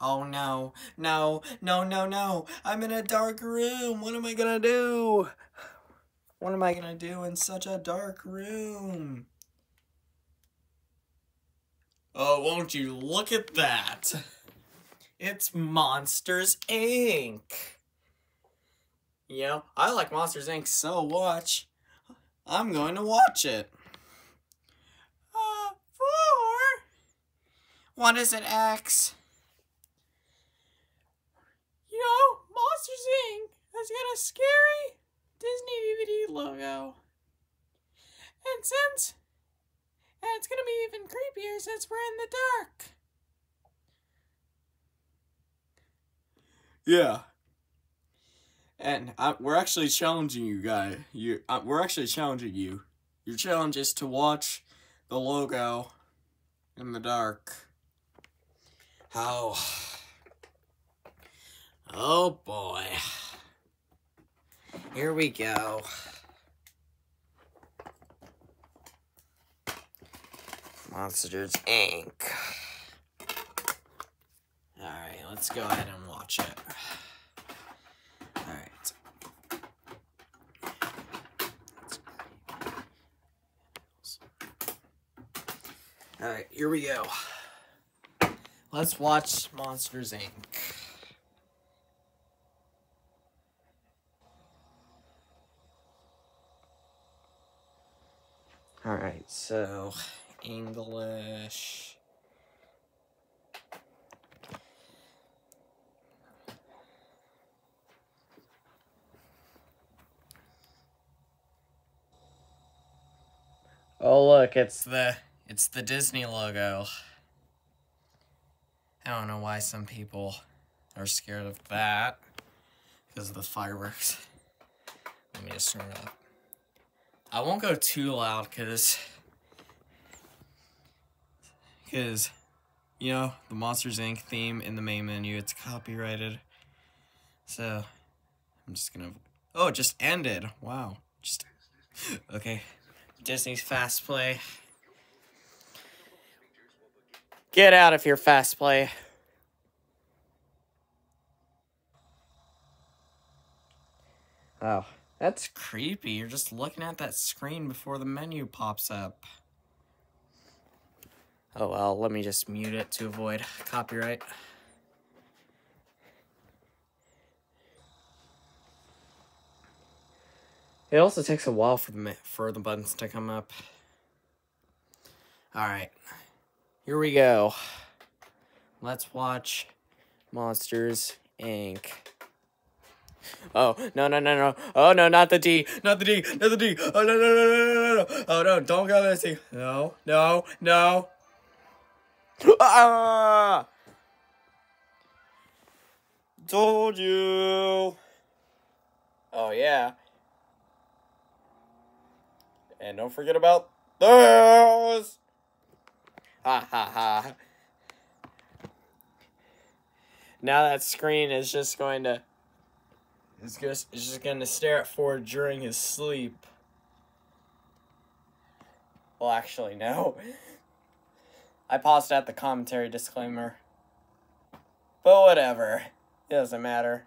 Oh no, no, no, no, no. I'm in a dark room. What am I gonna do? What am I gonna do in such a dark room? Oh, won't you look at that? It's Monsters Inc. You know, I like Monsters Inc. so much. I'm going to watch it. Uh, four. What is it, X? Know, Monsters Inc. has got a scary Disney DVD logo. And since and it's gonna be even creepier since we're in the dark. Yeah. And uh, we're actually challenging you, guy. You, uh, we're actually challenging you. Your challenge is to watch the logo in the dark. How? Oh boy. Here we go. Monsters Inc. Alright, let's go ahead and watch it. Alright. Alright, here we go. Let's watch Monsters Inc. Alright, so English. Oh look, it's the it's the Disney logo. I don't know why some people are scared of that because of the fireworks. Let me just turn it up. I won't go too loud because because you know the Monsters Inc. theme in the main menu it's copyrighted. So I'm just gonna. Oh, it just ended. Wow. Just okay. Disney's Fast Play. Get out of here, Fast Play. Oh, that's creepy. You're just looking at that screen before the menu pops up. Oh well, let me just mute it to avoid copyright. It also takes a while for the for the buttons to come up. All right, here we go. Let's watch Monsters Inc. Oh no no no no! Oh no, not the D, not the D, not the D! Oh no no no no no no! Oh no, don't go missing! No no no! ah! Told you. Oh yeah. And don't forget about those. Ha ha ha. Now that screen is just going to is just is just going to stare at Ford during his sleep. Well, actually, no. I paused at the commentary disclaimer. But whatever. It doesn't matter.